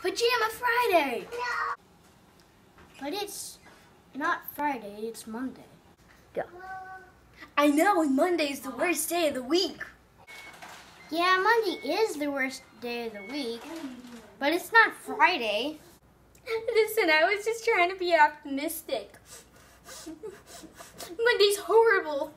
Pajama Friday! No. But it's not Friday, it's Monday. Go. I know, and Monday is the worst day of the week. Yeah, Monday is the worst day of the week, but it's not Friday. Listen, I was just trying to be optimistic. Monday's horrible